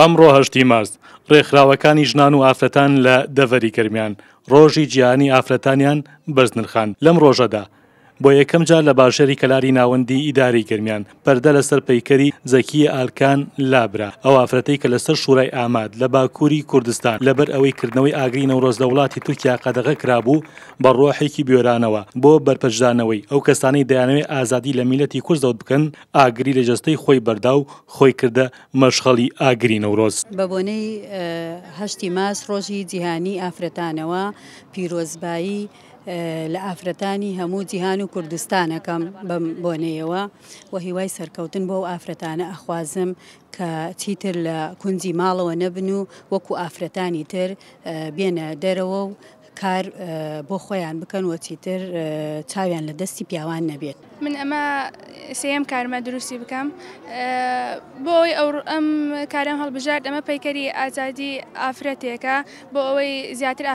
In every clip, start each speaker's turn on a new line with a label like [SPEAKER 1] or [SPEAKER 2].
[SPEAKER 1] ئەمڕۆ هەشتی مارس ڕێکخراوەکانی ژنان و ئافرەتان لە دەڤەری گەرمیان ڕۆژی جیهانی ئافرەتانیان بەرزنرخان لەم ڕۆژەدا بۆ یەکەم جار لە باشەری کەلاری ناوەندی ئیداری گەرمیان پەردە لەسەر پەیکەری زەکی ئالکان لابرا ئەو ئافرەتی کە لەسەر شورای ئاماد لە باکووری کوردستان لەبەر ئەوەی کردنەوەی ئاگری نەورۆز لە وڵاتی تورکیا قەدەغە کرابوو بە ڕۆحێکی بێرانەوە بۆ بەرپەرچدانەوەی ئەو کەسانی دەیانەوەی ئازادی لە میلەتی کورد زەوت بکەن ئاگری لە جەستەی خۆی بەردا و خۆی کردە مەشخەڵی ئاگری نەورۆز.
[SPEAKER 2] بە بۆنەی هەشتی مارس ڕۆژی جیهانیی ئافرەتانەوە، پیرۆزبایی لە ئافرەتانی هەموو جیهان و کوردستان ئەکەم بەم بۆنەیەوە و هیوای سەرکەوتن بۆ ئەو ئافرەتانە ئەخوازم کە چیتر لە کونجی ماڵەوە نەبن و وەکوو ئافرەتانی تر بێنە دەرەوە و کار بۆ خۆیان بکەن و چیتر چاویان لە دەستی پیاوان نەبێت.
[SPEAKER 3] من ئەمە سێیەم کارمە دروستی بکەم بۆ ئەوەی ئەو ئەم کارم هەڵبژارد ئەمە پەیکەری ئازادی ئافرەتێکە بۆ ئەوەی زیاتر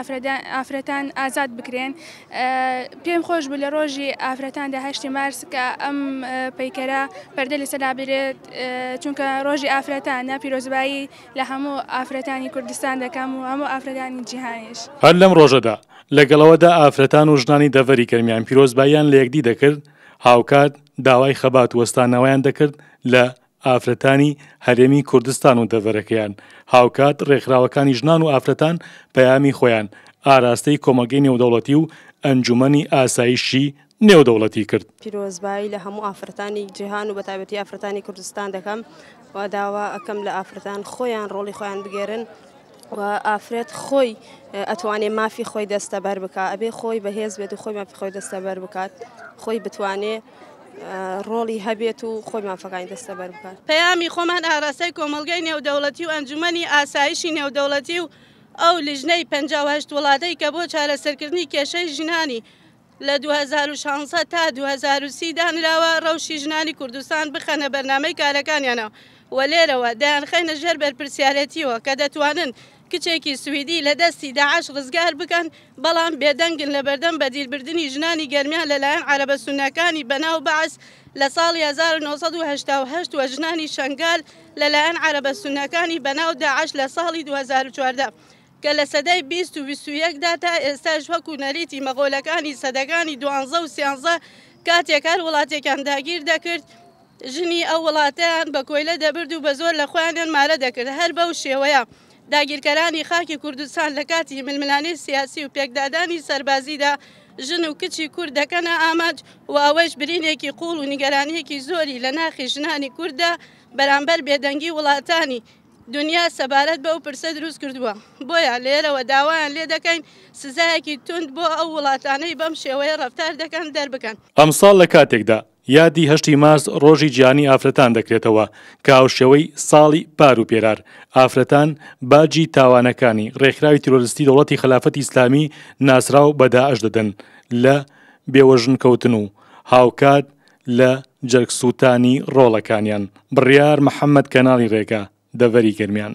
[SPEAKER 3] ئافرەتان ئازاد بکرێن پێم خۆش بوو لە ڕۆژی ئافرەتان دە هەشتی مارس کە ئەم پەیکەرە پەردە لەسەر لابرێت چونکە ڕۆژی ئافرەتانە پیرۆزبایی لە هەموو ئافرەتانی کوردستان دەکەم و هەموو ئافرەتانی جیهانیش.
[SPEAKER 1] هەر لەم ڕۆژەدا، لەگەڵ ئەوەدا ئافرەتان و ژنانی دەڤەری گەرمیان پیرۆزباییان لە یەکدی دەکرد، هاوکات داوای خەبات و وەستانەوەیان دەکرد لە ئافرەتانی هەرێمی کوردستان و دەڤەرەکەیان، هاوکات ڕێکخراوەکانی ژنان و ئافرەتان پەیامی خۆیان ئاراستەی کۆمەڵگەی نێودەوڵەتی و ئەنجومەنی ئاسایشی نێودەوڵەتی کرد.
[SPEAKER 4] پیرۆزبایی لە هەموو ئافرەتانی جیهان و بە تایبەتی ئافرەتانی کوردستان دەکەم و داوا ئەکەم لە ئافرەتان خۆیان ڕۆڵی خۆیان بگێرن و ئافرەت خۆی ئەتوانێ مافی خۆی دەستەبەر بکە ئەبێ خۆی بەهێز بێت و خۆی مافی خۆی دەستەبەر بکات خۆی بتوانێ ڕۆڵی هەبێت و خۆی مافەکانی دەستە بەر بکات
[SPEAKER 5] پەیامی خۆمان ئاراستەی کۆمەلگەی نێودەوڵەتی و ئەنجومەنی ئاسایشی نێودەوڵەتی و ئەو لیژنەی پەنجا و هەشت وڵاتەی کە بۆ چارەسەرکردنی کێشەی ژنانی لە دوو هەزار و شانزە تا دوو هەزار و سی دانراوە ڕەوشی ژنانی کوردستان بخەنە بەرنامەی کارەکانیانەوە و لێرەوە دەیانخەینە ژێر بەرپرسیارێتیەوە کە دەتوانن کچێکی سویدی لە دەستی داعش ڕزگار بکەن بەڵام بێدەنگن لە بەردەم بەدیلبردنی ژنانی گەرمیان لەلایەن عەرەبە سوننەکانی بەناو بەعس لە ساڵی هەزار و نۆ سەد و هەشتا و هەشت و ژنانی شەنگال لەلایەن عەرەبە سوننەکانی بەناو داعش لە ساڵی دوو هەزار و چواردە کە لە سەدەی بیست و بیست و یەکدا تا ئێستاش وەکوو نەریتی مەغۆلەکانی سەدەکانی دوانزە و سیانزە کاتێک هەر وڵاتێکیان داگیر دەکرد ژنی ئەو وڵاتەیان بە کۆیلە دەبرد و بە زۆر لە خۆیانیان مارە دەکرد هەر بەو شێوەیە داگیرکەرانی خاکی کوردستان لە کاتی ململانێی سیاسی و پێکدادانی سەربازیدا ژن و کچی کورد دەکەنە ئامانج و ئەوەیش برینێکی قووڵ و نیگەرانییەکی زۆری لە ناخی ژنانی کورددا بەرامبەر بێدەنگی وڵاتانی دنیا سەبارەت بەو پرسە دروست کردووە، بۆیە لێرەوە داوایان لێ دەکەین سزایەکی توند بۆ ئەو وڵاتانەی بەم شێوەیە ڕەفتار دەکەن دەربکەن.
[SPEAKER 1] ئەمساڵ لە کاتێکدا یادی هەشتی مارس ڕۆژی جیهانی ئافرەتان دەکرێتەوە کە هاوشێوەی ساڵی پار و پێرار ئافرەتان باجی تاوانەکانی ڕێکخراوی تیرۆرستی دەوڵەتی خەلافەتی ئیسلامی ناسراو بە داعش دەدەن لە بێوەژن کەوتن و هاوکات لە جەرگسووتانی ڕۆڵەکانیان. بڕیار محەمەد کەناڵی ڕێگا، دەڤەری گەرمیان.